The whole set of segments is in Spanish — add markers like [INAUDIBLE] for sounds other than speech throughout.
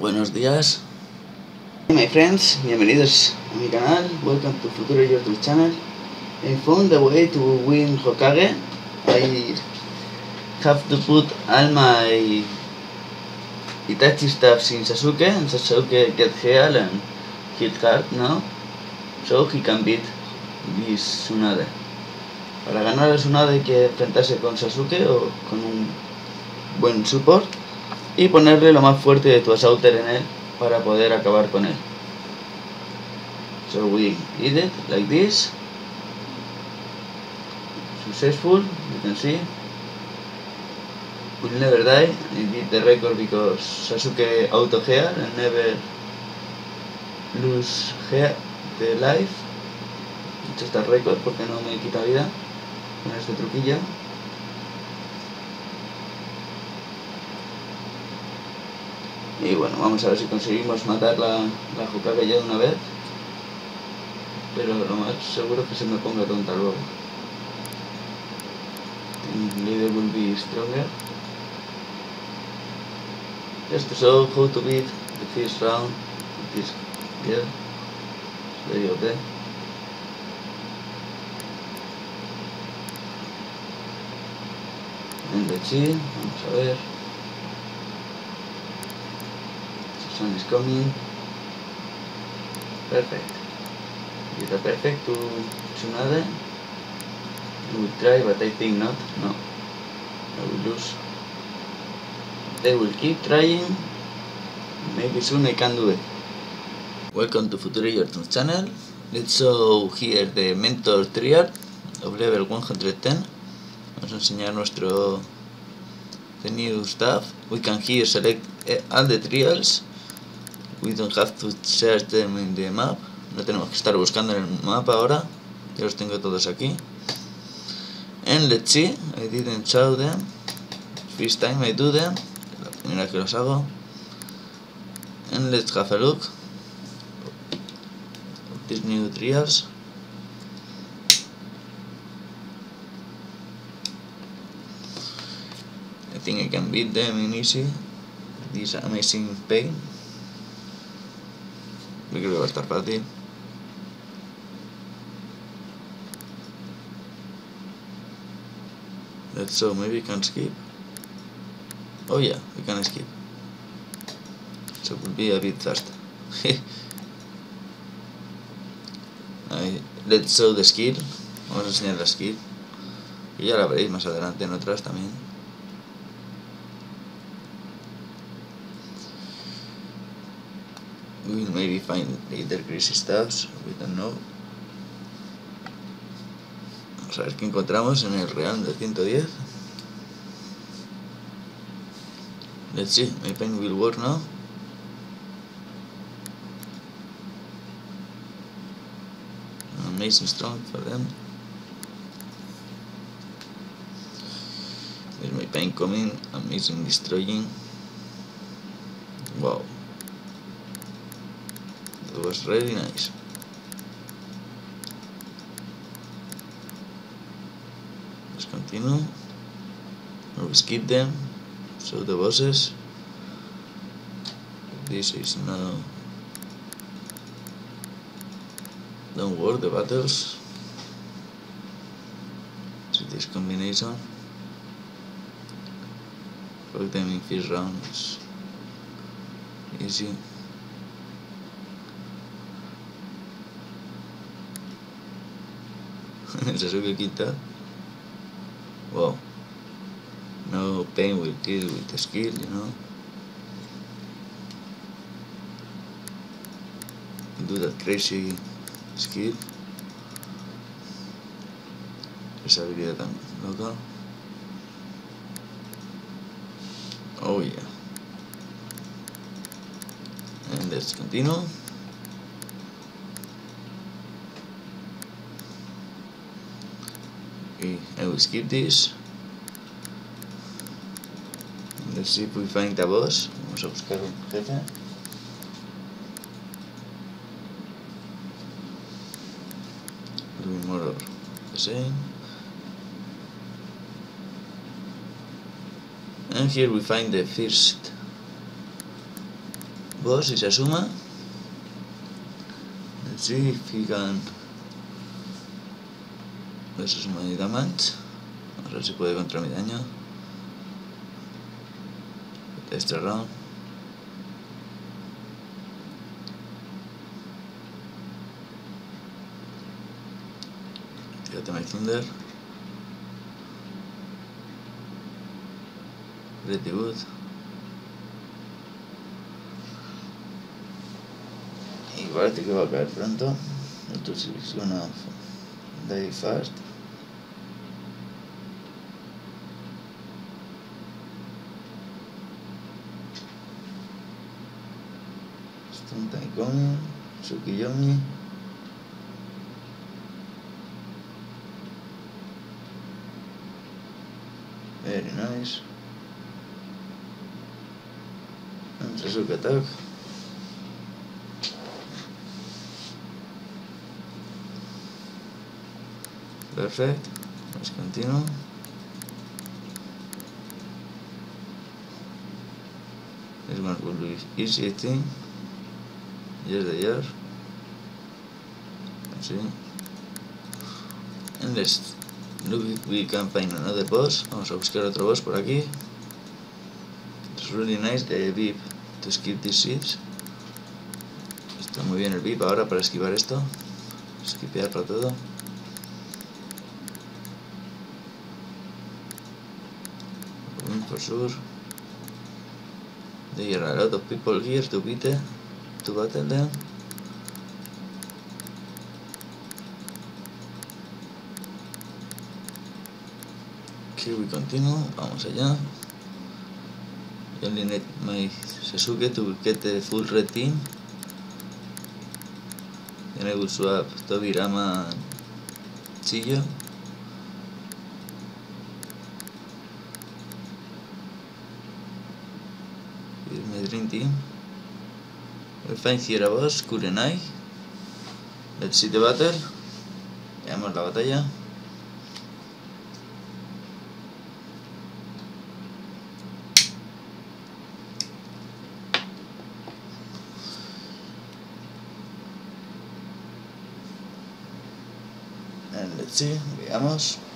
Buenos días. My friends, bienvenidos a mi canal. Welcome to Futuro YouTube channel. I found the way to win Hokage. I have to put all my Itachi stuff in Sasuke and Sasuke get heal and hit hard now. So he can beat this Tsunade. Para ganar a Tsunade hay que enfrentarse con Sasuke o con un buen support y ponerle lo más fuerte de tu Asauter en él para poder acabar con él. So we did it like this. Successful, you can see. Will never die. I beat the record because Sasuke auto hair and never lose hair the life. He hecho récord porque no me quita vida con este truquillo. Y bueno, vamos a ver si conseguimos matar la, la Hokage ya de una vez. Pero lo más seguro es que se me ponga tonta luego. Leader will be stronger. Just to show how to beat the first round with this girl. Very OP. En the chill, vamos a ver. Sun is coming. Perfect. With a perfect to Tsunade. I will try, but I think not. No. I will lose. They will keep trying. Maybe soon I can do it. Welcome to Yorton channel. Let's show here the mentor trial of level 110. Vamos a enseñar nuestro the new stuff. We can here select eh, all the trials. We don't have to search them in the map. No tenemos que estar buscando en el mapa ahora. Ya los tengo todos aquí. And let's see. I didn't show them. First time I do them. La primera que los hago. And let's have a look. These new trials. I think I can beat them in easy. This amazing pain. Yo creo que va a estar fácil. Let's so maybe we can skip. Oh yeah, we can skip. So it will be a bit faster. [LAUGHS] Let's show the skill. Vamos a enseñar la skill. Y ya la veréis más adelante en otras también. We'll maybe find later crazy stuffs, we don't know. Vamos a ver qué encontramos en el real de 110. Let's see, my pen will work now. Amazing strong for them. There's my pen coming, amazing destroying. Wow. It was really nice. Let's continue. Or we skip them. So the bosses. This is now. Don't work the battles. So this combination. For them in first round is easy. Sasuke Kita. Wow. No pain will kill with the skill, you know. Do that crazy skill. Esa habilidad tan loca. Oh yeah. And let's continue. Okay, I will skip this. Let's see if we find the boss. Vamos a buscar un jefe. Of the same. And here we find the first boss se asuma. Let's see if he can... Eso es my damage. A ver si puede contra mi daño. Extra round. Tírate my thunder. Pretty good. Y parece que va a caer pronto. Entonces es una die fast. Taikomi, Tsukiyomi. Very nice. And Sasuke attack. Perfect. Let's continue. This one will be easy thing. Yes, they are. Let's see. And let's look we can find another boss. Vamos a buscar otro boss por aquí. It's really nice the VIP to skip these seeds. Está muy bien el VIP ahora para esquivar esto. Para todo. Win for sure. There are a lot of people here to beat it, to battle them. Okay, we continue. Vamos allá. You only need my Sasuke to get the full red team. Then I will swap Tobirama and Chiyo. Here's my dream team. We find here a boss, Kurenai. Let's see the battle. Veamos la batalla. And let's see, veamos.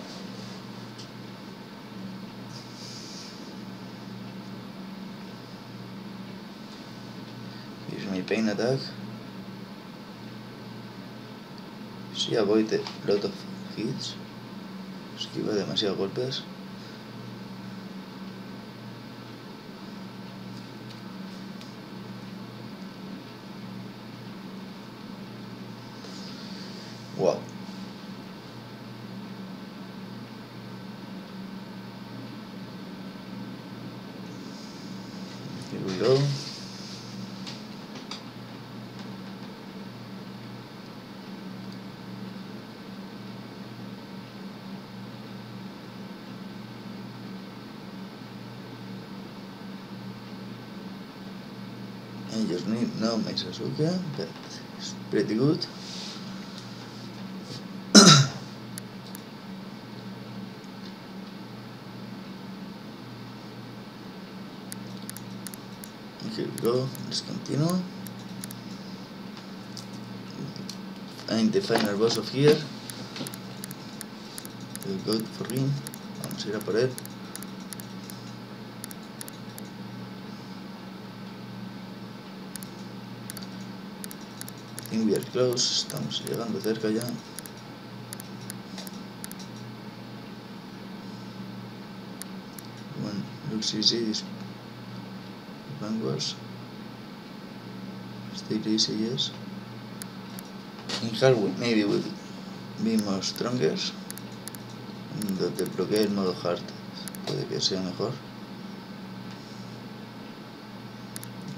Pain attack. She avoid a lot of hits. Esquiva demasiados golpes. Wow. Here we go. Need now my Sasuke, but it's pretty good. [COUGHS] Here we go, let's continue. Find the final boss of here. We'll go for him. Vamos a ir a por él. I think we are close, estamos llegando cerca ya. One looks easy, is backwards. Still easy, yes. In hard we- maybe will be more stronger. Donde bloquee el modo hard puede que sea mejor.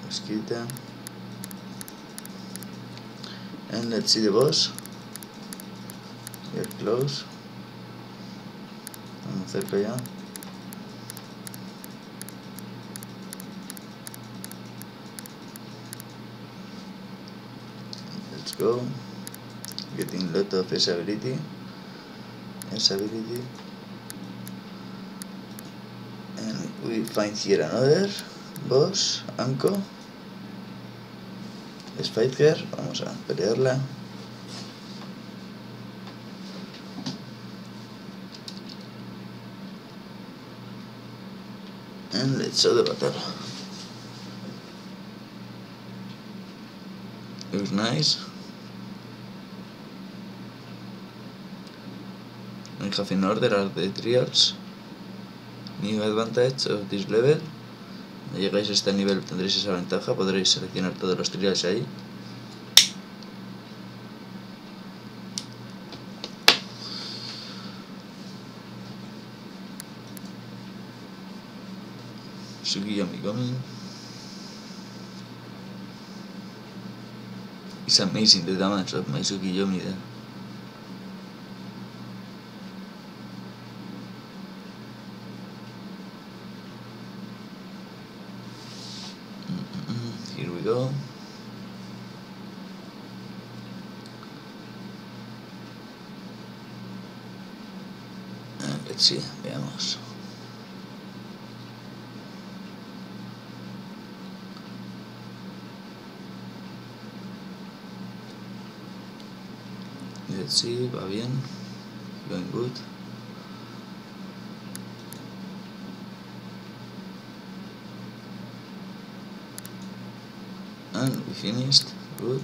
Let's quit them. And let's see the boss. We are close. Vamos cerca ya. Let's go. Getting lot of S ability. And we find here another boss, Anko. Her. Vamos a pelearla. And let's show the battle. Looks nice. I have in order are the trials. New advantage of this level. Llegáis a este nivel tendréis esa ventaja, podréis seleccionar todos los trials ahí. Sugiyami coming. It's amazing the damage of my Sukiyomi there. Mm-mm-mm. Here we go. See, veamos. See, va bien. Going good. And we finished. Good.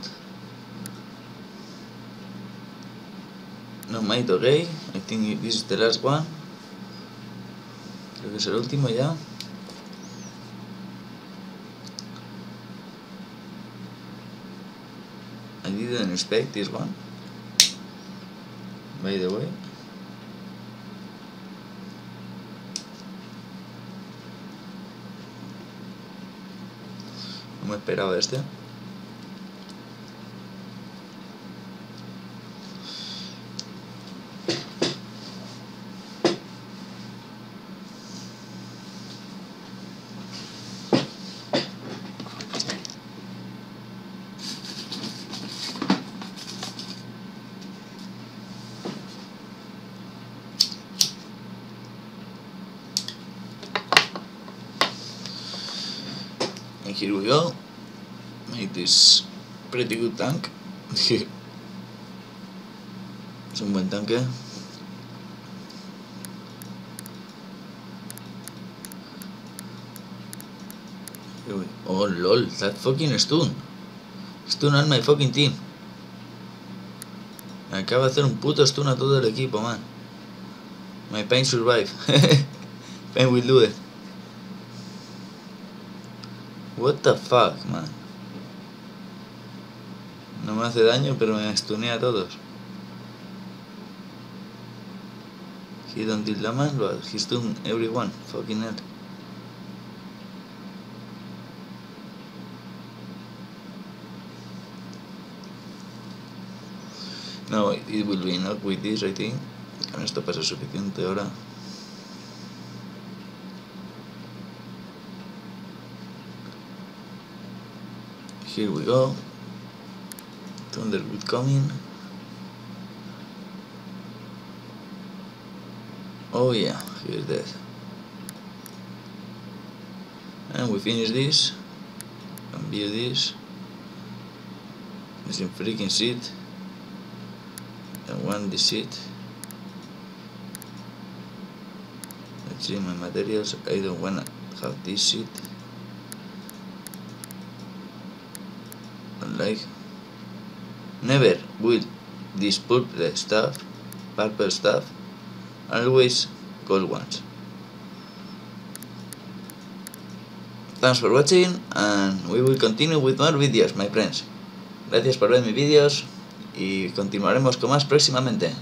No mate okay. I think this is the last one. Es el último ya. I didn't expect this one. By the way. No me esperaba este. And here we go. Made this pretty good tank. [LAUGHS] es un buen tanque. Oh lol, that fucking stun. Stun on my fucking team. Acaba de hacer un puto stun a todo el equipo, man. My pain survive. [LAUGHS] pain will do it. What the fuck, man. No me hace daño, pero me stunea a todos. He don't deal damage, but he stun everyone. Fucking hell. No, it will be enough with this, I think. Con esto pasa suficiente ahora. Here we go. Thunderwood coming. Oh yeah, here's that. And we finish this. And view this. It's in freaking seat. And one this seat. Let's see my materials. I don't wanna have this seat. Unlike never will this purple stuff, purple stuff, always gold ones. Thanks for watching and we will continue with more videos, my friends. Gracias por ver mis vídeos y continuaremos con más próximamente.